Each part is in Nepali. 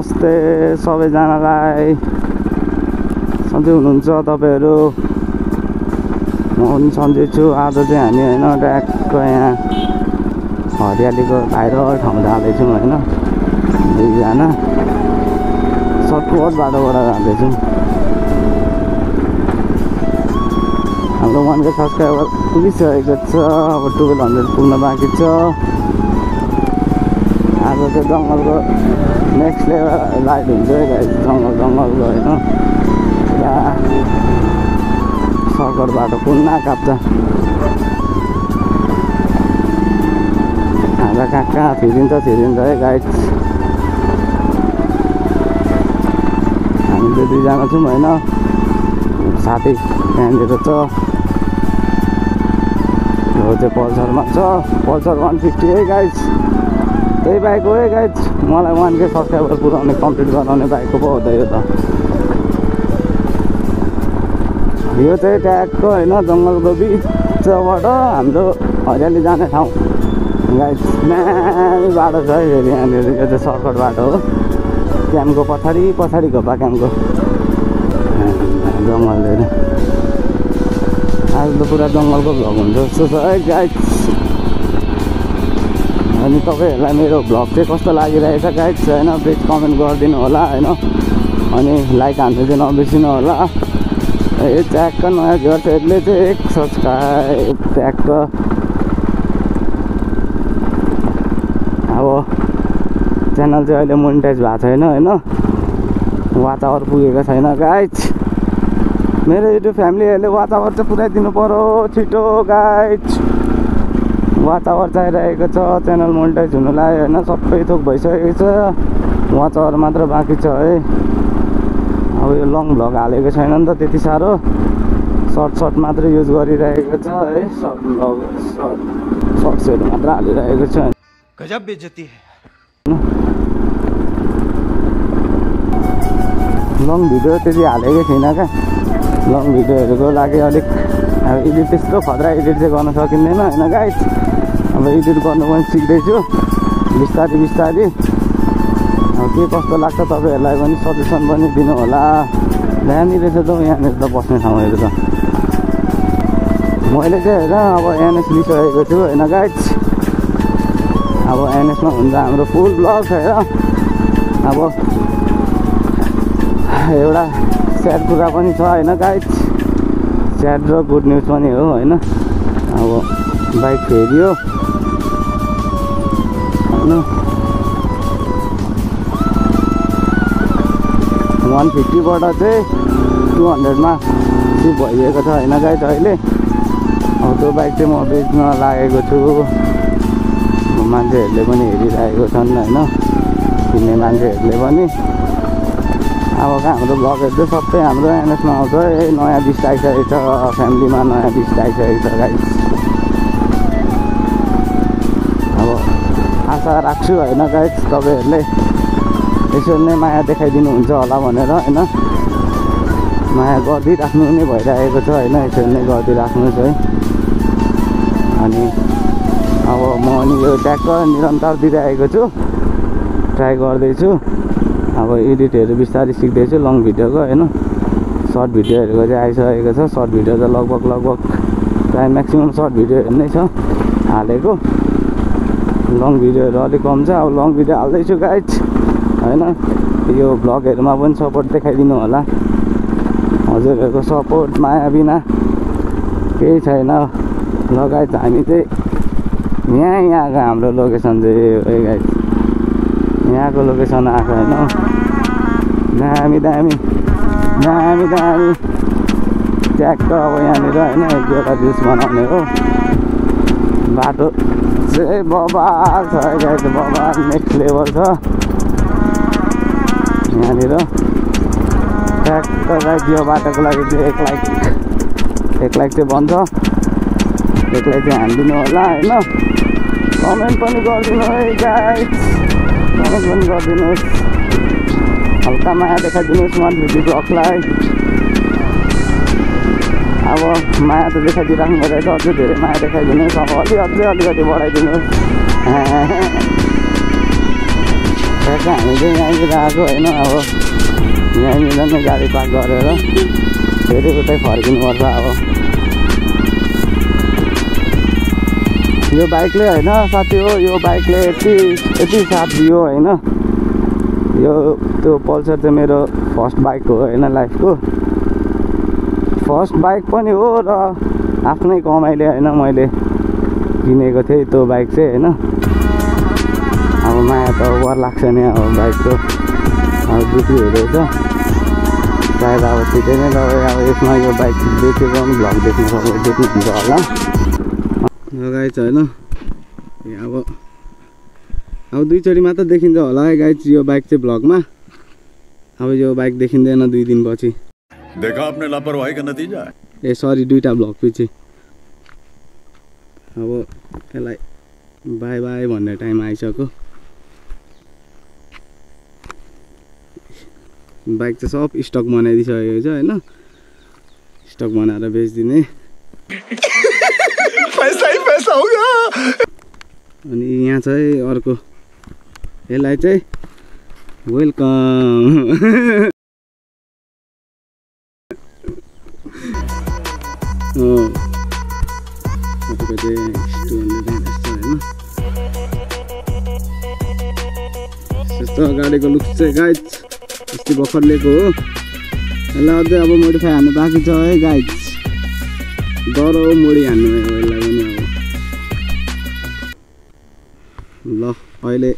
नमस्ते सबैजनालाई। सन्चै हुनुहुन्छ तपाईँहरू। म पनि सन्चै छु। आज चाहिँ हामी होइन ट्याक्क यहाँ हरियालीको भाइरल ठाउँ जाँदैछौँ होइन। दुईजना सर्टकट बाटोबाट जाँदैछौँ। हाम्रो के सब्सक्राइबर पुगिसकेको छ। अब टुवेल्भ हन्ड्रेड पुग्न बाँकी छ। आज चाहिँ जङ्गलको नेक्स्ट लेभल लाइट हुन्छ है जङ्गल जङ्गलको होइन पुरा सर्कट बाटो कुन्ना काप्छ हाम्रो कहाँ कहाँ छिरिन्छ छिरिन्छ है गाइड हामी चाहिँ दुईजना छौँ होइन साथी त्यहाँनिर छ यो चाहिँ पल्सरमा छ पल्सर वान फिफ्टी है गाइज त्यही बाइक हो गाइज मलाई वान के सब्सक्राइबर पुऱ्याउने कम्प्लिट गराउने बाइक पो हो त यो त। यो चाहिँ ट्यागको होइन जङ्गलको बिचबाट हाम्रो हरियाली जाने ठाउँ। गाइज दामी बाटो छ है यहाँनिर। यो चाहिँ सर्कट बाटो हो। क्याम्पको पछाडि पछाडि घोपा क्याम्पको जङ्गलहरू आज त पुरा जङ्गलको भ्लग हुन्छ जस्तो छ है गाइड अनि तपाईँहरूलाई मेरो भ्लग चाहिँ कस्तो लागिरहेछ गाइड होइन? प्लिज कमेन्ट गरिदिनु होला होइन? अनि लाइक हान्नु चाहिँ नबिर्सिनु होला। ए ट्यागको नयाँ घर छ यसले चाहिँ एक सब्सक्राइब ट्यागको अब च्यानल चाहिँ अहिले मोनिटाइज भएको छैन होइन? वातावर पुगेको छैन गाइड मेरो युट्युब फ्यामिलीहरूले वातावर चाहिँ पुऱ्याइदिनु पऱ्यो छिटो गाइड वातावर चाहिरहेको छ च्यानल मोनिटाइज हुनुलाई होइन सबै थोक भइसकेको छ। वातावर मात्र बाँकी छ है। अब यो लङ भ्लग हालेको छैन नि त त्यति साह्रो। सर्ट सर्ट मात्र युज गरिरहेको छ है। सर्ट भ्लग सर्ट सर्ट्सहरू मात्र हालिरहेको छ। गजब बेइज्जती है। लङ भिडियो त्यति हालेकै थिइनँ क्या। लङ भिडियोहरूको लागि अलिक अब एडिट त्यस्तो खतरा एडिट चाहिँ गर्न सकिँदैन होइन गाइस अब एडिट गर्नु पनि सिक्दैछु। बिस्तारै बिस्तारै। के कस्तो लाग्छ तपाईँहरूलाई पनि सजेसन पनि दिनु होला दामी रहेछ त यहाँनिर त बस्ने ठाउँहरू त मैले चाहिँ हेर अब एनएस लिइसकेको छु होइन गाइस अब एनएसमा हुन्छ हाम्रो फुल छ हेर अब एउटा स्याड कुरा पनि छ होइन गाइड स्याड र गुड न्युज पनि हो होइन? अब बाइक फेरियो। वान फिफ्टीबाट चाहिँ टु हन्ड्रेडमा सिप भइदिएको छ होइन गाइड अहिले। अब त्यो बाइक चाहिँ म बेच्न लागेको छु। मान्छेहरूले पनि हेरिरहेको छन् होइन। किन्ने मान्छेहरूले पनि। अब हाम्रो ब्लगहरू चाहिँ सबै हाम्रो एनएसमा आउँछ। है नयाँ बिस्ट आइसकेको छ फ्यामिलीमा नयाँ बिस्ट आइसकेको छ गाइस आशा राख्छु होइन गाइस तपाईँहरूले यसरी नै माया देखाइदिनुहुन्छ होला भनेर होइन? माया गरिदिइराख्नु नै भइरहेको छ होइन? यसरी नै गरिदिइराख्नुहोस् है? अनि अब म अनि यो ट्याक्क निरन्तर दिइरहेको छु। ट्राई गर्दैछु। अब एडिटहरू बिस्तारै सिक्दैछु लङ भिडियोको होइन? सर्ट भिडियोहरूको चाहिँ आइसकेको छ। सर्ट भिडियो त लगभग लगभग प्रायः म्याक्सिमम् सर्ट भिडियोहरू नै छ हालेको। लङ भिडियोहरू अलिक कम छ। अब लङ भिडियो हाल्दैछु गाइड होइन? यो भ्लगहरूमा पनि सपोर्ट देखाइदिनु होला। हजुरहरूको सपोर्ट माया बिना केही छैन। लगायत हामी चाहिँ यहाँ यहाँको हाम्रो लोकेसन चाहिँ गाइड यहाँको लोकेसन आएको होइन? दामी दामी। दामी दामी। ट्याक्क अब यहाँनिर होइन? एक दुईवटा जुस बनाउने हो। बाटो। चाहिँ बबाल छ गाइस बबाल नेक्स्ट लेभल छ। यहाँनिर। ट्याक्क गाइस यो बाटोको लागि चाहिँ एक लाइक एक लाइक चाहिँ बन्छ एक लाइक चाहिँ हानिदिनु होला होइन? कमेन्ट पनि गरिदिनु है गाइस कमेन्ट पनि गरिदिनुहोस् हल्का माया देखाइदिनुहोस् वान फिफ्टी ब्लकलाई अब माया त देखाइदिइराख्नु रहेछ अझै धेरै माया देखाइदिनुहोस् अब अलि अझै अलिकति बढाइदिनुहोस् ठ्याक्क हामी चाहिँ यहीँनिर आएको होइन अब यहीँनिर नै गाडी पार्क गरेर फेरि उतै फर्किनुपर्छ अब। यो बाइकले होइन साथी हो यो बाइकले यति यति साथ दियो होइन। यो त्यो पल्सर चाहिँ मेरो फर्स्ट बाइक हो होइन लाइफको। फर्स्ट बाइक पनि हो र आफ्नै कमाइले होइन मैले किनेको थिएँ त्यो बाइक चाहिँ होइन। अब माया त वर लाग्छ नि अब बाइकको। अब बिक्री हुँदैछ सायद अब छिटै नै तपाईँ अब यसमा यो बाइक बेचेको पनि भ्लग देख्नु सक्नु देख्नुहुन्छ होला। गाइज होइन। अब अब दुईचोटि मात्र देखिन्छ होला है गाइज यो बाइक चाहिँ भ्लगमा। अब यो बाइक देखिँदैन दुई दिनपछि। देखा आपने लापरवाही का नतीजा? है ए सरी दुइटा भ्लग पछि। अब यसलाई बाई बाई भन्ने टाइम आइसक्यो। बाइक चाहिँ सब स्टक बनाइदिइसकेको छ होइन? स्टक बनाएर बेचिदिने। पैसा ही पैसा होगा अनि यहाँ चाहिँ अर्को यसलाई चाहिँ वेलकम होइन। यस्तो गाडीको लुक्स चाहिँ गाइड अस्ति भर्खर लिएको हो। यसलाई अझै अब मोडिफाई हान्नु बाँकी छ है गाइड डह्रो मोडी हान्नु हो यसलाई पनि अब। ल अहिले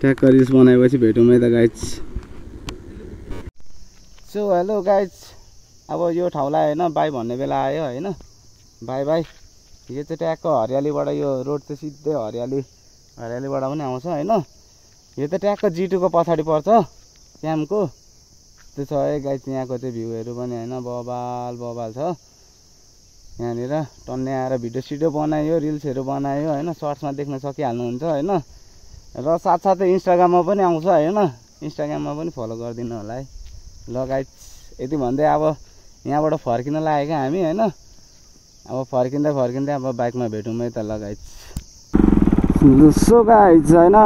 ट्याक्क रिल्स बनाएपछि भेटौँ है त गाइड्स सो हेलो गाइड्स अब यो ठाउँलाई होइन बाई भन्ने बेला आयो होइन। Bye bye. यो चाहिँ ट्याक्क हरियालीबाट यो रोड चाहिँ सिधै हरियाली हरियालीबाट पनि आउँछ होइन। यो त ट्याक्क जिटुको पछाडि पर्छ क्याम्पको त्यो छ है गाइड्स यहाँको चाहिँ भ्यूहरू पनि होइन बबाल बबाल छ। यहाँनिर टन्ने आएर भिडियो सिडियो बनायो रिल्सहरू बनायो होइन सर्ट्समा देख्न सकिहाल्नुहुन्छ होइन। र साथसाथै इन्स्टाग्राममा पनि आउँछ होइन। इन्स्टाग्राममा पनि फलो गरिदिनु होला है। ल गाइड्स यति भन्दै अब यहाँबाट फर्किन लागेको हामी होइन? अब फर्किँदै फर्किँदै अब बाइकमा भेटौँ है त ल गाइड्स सो गाइड्स होइन?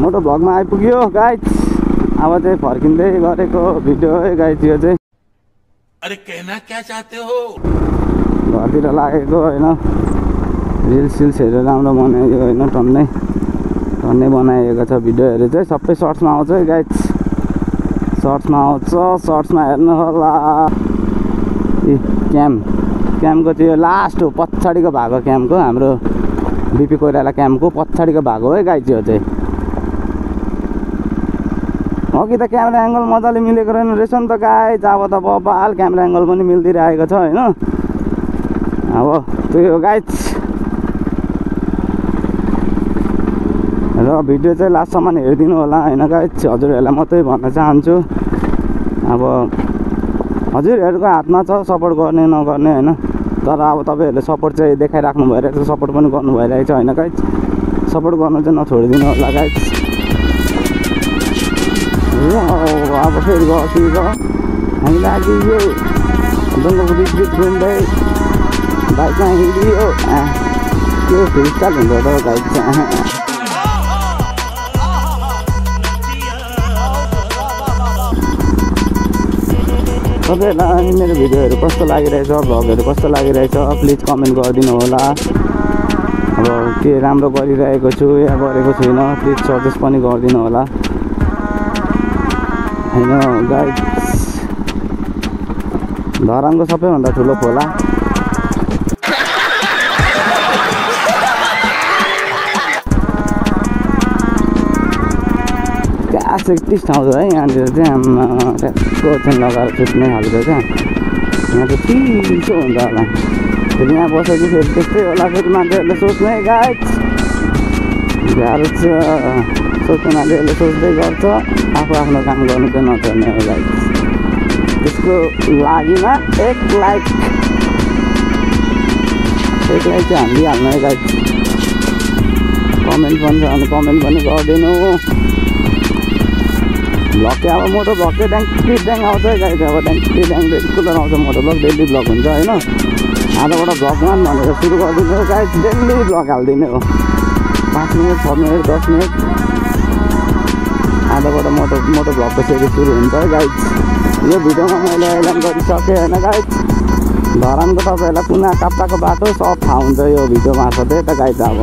मोटो भ्लगमा आइपुग्यो गाइड्स अब चाहिँ फर्किँदै गरेको भिडियो है गाइड्स यो चाहिँ। अरे कहना क्या चाहते हो? घरतिर लागेको होइन? रिल्स सिल्सहरू राम्रो बनायो होइन? टन्नै टन्नै बनाइएको छ भिडियोहरू चाहिँ। सबै सर्ट्समा आउँछ है गाइड्स सर्ट्समा आउँछ सर्ट्समा हेर्नु होला। ए क्याम्प क्याम्पको त्यो लास्ट हो पछाडिको भएको क्याम्पको हाम्रो बिपी कोइराला क्याम्पको पछाडिको भएको है गाइड यो चाहिँ। अघि त क्यामेरा एङ्गल मजाले मिलेको रहेन रहेछ नि त गाइज अब त बबाल क्यामेरा एङ्गल पनि मिलिदिइरहेको छ होइन? अब त्यो गाइज र भिडियो चाहिँ लास्टसम्म हेरिदिनु होला होइन गाइज? हजुरहरूलाई मात्रै भन्न चाहन्छु। अब हजुरहरूको हातमा छ सपोर्ट गर्ने नगर्ने होइन? तर अब तपाईँहरूले सपोर्ट चाहिँ देखाइराख्नु भइरहेको छ सपोर्ट पनि गर्नु भइरहेको छ होइन गाइज? सपोर्ट गर्नु चाहिँ नछोडिदिनु होला गाइज। अब फेरि हामीलाई यो जङ्गलको बिच बिच घुम्दै बाइकमा हिँडियो। त्यो फेरि हुँदो त गाइड चाहिँ तपाईँहरूलाई मेरो भिडियोहरू कस्तो लागिरहेछ? भ्लगहरू कस्तो लागिरहेछ? प्लिज कमेन्ट गरिदिनु होला। अब के राम्रो गरिरहेको छु या गरेको छुइनँ प्लिज सजेस्ट पनि गरिदिनु होला। होइन गाइड धरानको सबैभन्दा ठुलो खोला क्या सेक्टिस ठाउँ छ है यहाँनिर चाहिँ आम्मा चाहिँ लगाएर सुत्ने खालको क्या यहाँ चाहिँ चिसो हुन्छ होला फेरि यहाँ बसेपछि फेरि त्यस्तै होला फेरि मान्छेहरूले सोच्ने गाइड गाह्रो छ सोच्ने मान्छेहरूले सोच्दै गर्छ आफू आफ्नो काम गर्नु चाहिँ नचल्ने हो गाइड त्यसको लागिमा एक लाइक एक लाइक चाहिँ हालिदिइहाल्नु है गाइड कमेन्ट पनि छ भने कमेन्ट पनि गरिदिनु चाहिँ अब मोटो भ्लग चाहिँ ड्याङ्की ड्याङ आउँछ है गाइड अब ड्याङ्की ड्याङ रेगुलर आउँछ मोटो भ्लग डेली भ्लग हुन्छ होइन। आजबाट भ्लग वान भनेर सुरु गरिदिनु गाइड डेली भ्लग हालिदिने हो। पाँच मिनट छ मिनट दस मिनट। आजबाट मोटो मोटो भ्लगको सेरी सुरु हुन्छ है गाइड यो भिडियोमा मैले एलान गरिसकेँ होइन गाइड धरानको तपाईँहरूलाई कुना काप्चाको बाटो सब थाहा हुन्छ यो भिडियो मार्फतै त गाइड अब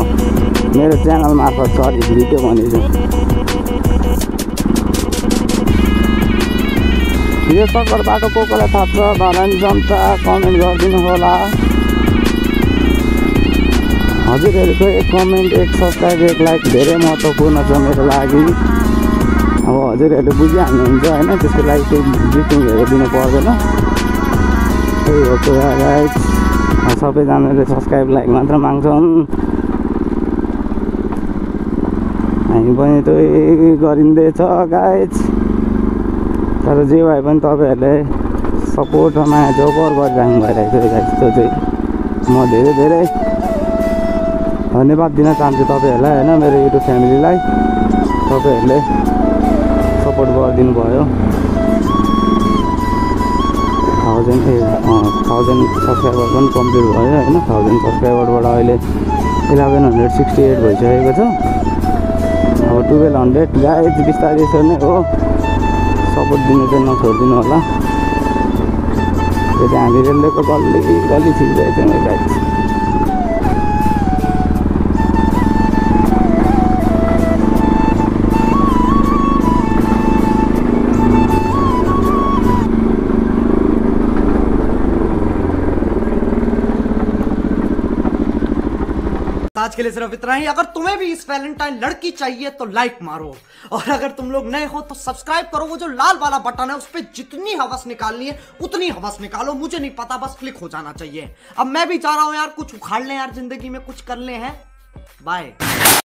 मेरो च्यानल मार्फत सरी भिडियो भनेछु यो सक्कर बाटो को कोलाई थाहा छ? धरानी जनता कमेन्ट गरिदिनु होला हजुरहरूको एक कमेन्ट एक सब्सक्राइब एक लाइक धेरै महत्त्वपूर्ण छ मेरो लागि। अब हजुरहरूले बुझिहाल्नुहुन्छ होइन? त्यसको लागि केही ब्रिफिङहरू दिनु पर्दैन। त्यही हो कुरा राइट सबैजनाले सब्सक्राइब लाइक मात्र माग्छन्। हामी पनि त्यही गरिँदैछ गाइज तर जे भए पनि तपाईँहरूले सपोर्ट र माया जोबर गरिराख्नु भइरहेको छ त्यो चाहिँ म धेरै धेरै धन्यवाद दिन चाहन्छु तपाईँहरूलाई होइन मेरो युट्युब फ्यामिलीलाई तपाईँहरूले सपोर्ट गरिदिनु भयो थाउजन्ड ए थाउजन्ड सब्सक्राइबर पनि कम्प्लिट भयो होइन थाउजन्ड सब्सक्राइबरबाट अहिले इलेभेन हन्ड्रेड सिक्सटी एट भइसकेको छ। अब टुवेल्भ हन्ड्रेड गाइज बिस्तारै यसो नै हो। सपोर्ट दिनु चाहिँ नछोडिदिनु होला। त्यो चाहिँ हामी रेलवेको गल्ली गल्ली छिर्दैछौँ आज के लिए सिर्फ़ इतना ही। अगर तुम्हें भी इस वैलेंटाइन लड़की चाहिए तो लाइक मारो। और अगर तुम लोग नए हो तो सब्सक्राइब करो। वो जो लाल वाला बटन है, उस पर जितनी हवस निकालनी है, उतनी हवस निकालो। मुझे नहीं पता, बस क्लिक हो जाना चाहिए। अब मैं भी चाह रहा हूँ यार, कुछ उखाड़ लें यार, ज़िंदगी में कुछ कर ले हैं। बाय